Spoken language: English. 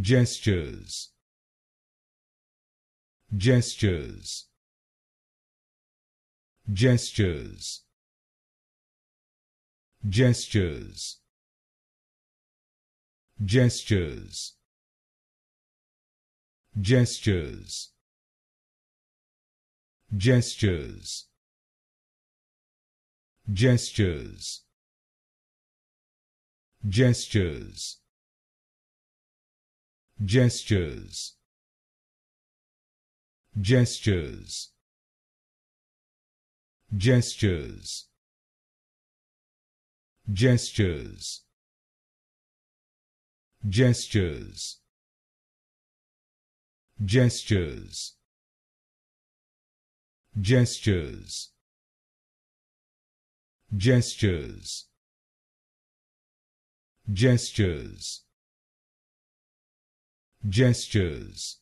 gestures. Gestures. Gestures. Gestures. Gestures. Gestures. Gestures. Gestures. Gestures gestures. Gestures. Gestures. Gestures. Gestures. Gestures. Gestures. Gestures. Gestures gestures